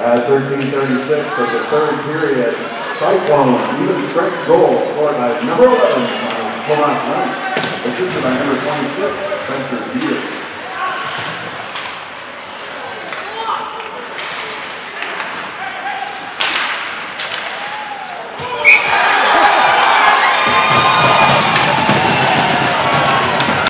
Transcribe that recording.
Uh, thirteen thirty-six of the third period. Cyclone, even strength goal scored by number eleven, uh, Knight. Assisted by number twenty-six, Spencer Trent